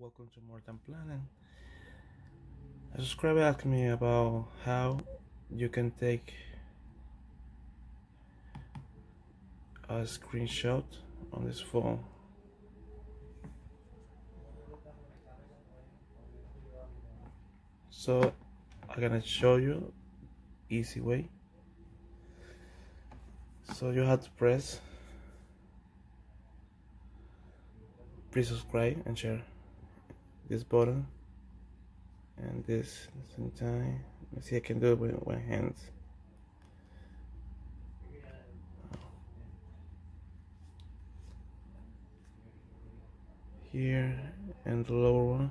welcome to More Than Planet. A subscriber asked me about how you can take a screenshot on this phone. So I'm gonna show you easy way. So you have to press please subscribe and share this button and this same time let's see I can do it with my hands. Here and the lower. One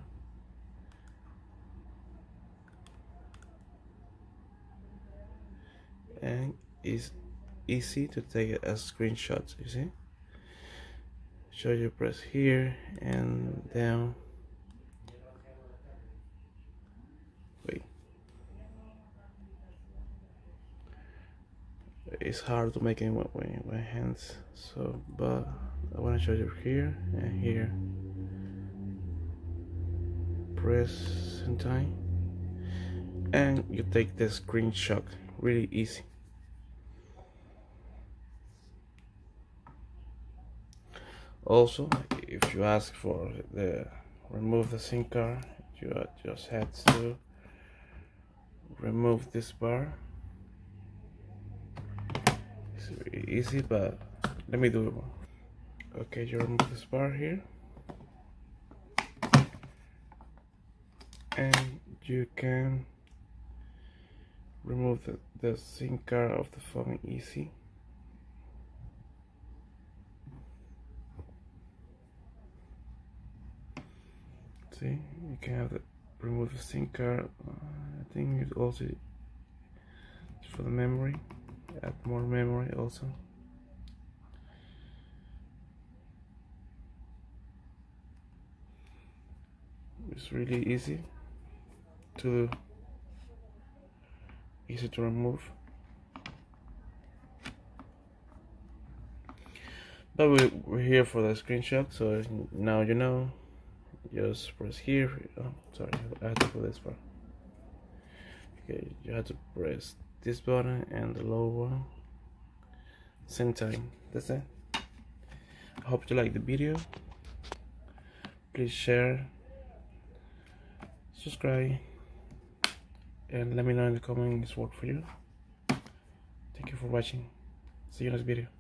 and it's easy to take a screenshot you see? So you press here and down it's hard to make it with my hands. So but I want to show you here and here. Press in time. And you take the screenshot really easy. Also if you ask for the remove the SIM card you just have to remove this bar easy but let me do it. Okay you remove this bar here. And you can remove the, the SIM card of the phone easy. See you can have the remove the SIM card. I think it also for the memory add more memory also. It's really easy to easy to remove. But we, we're here for the screenshot so now you know. Just press here oh, sorry I have to put this part okay you have to press this button and the lower one. Same time. That's it. I hope you like the video. Please share subscribe and let me know in the comments what for you. Thank you for watching. See you next video